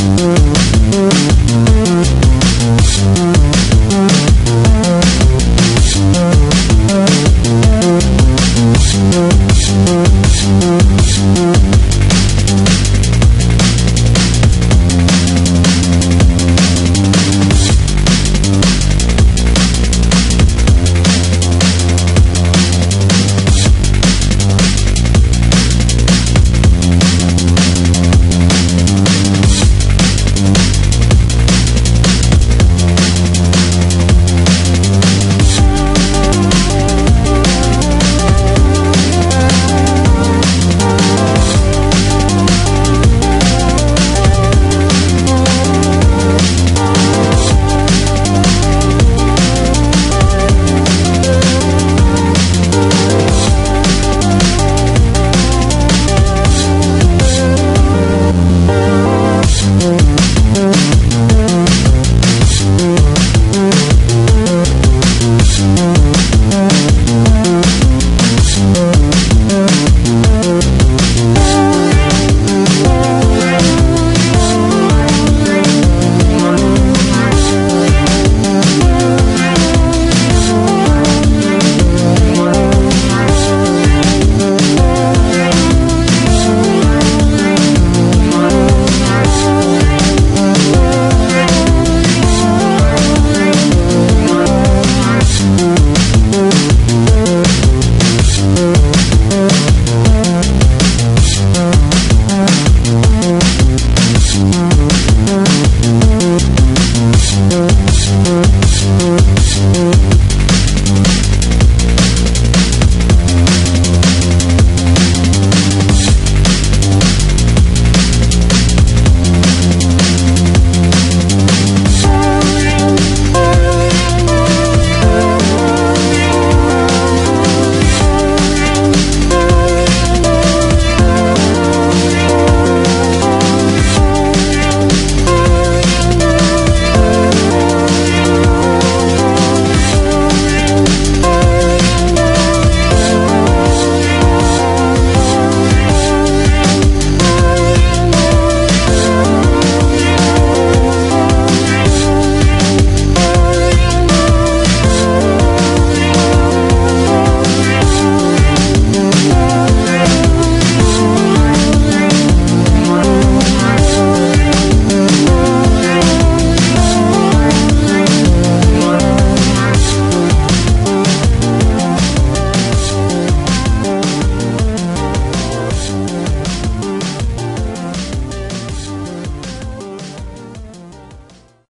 Mm-hmm.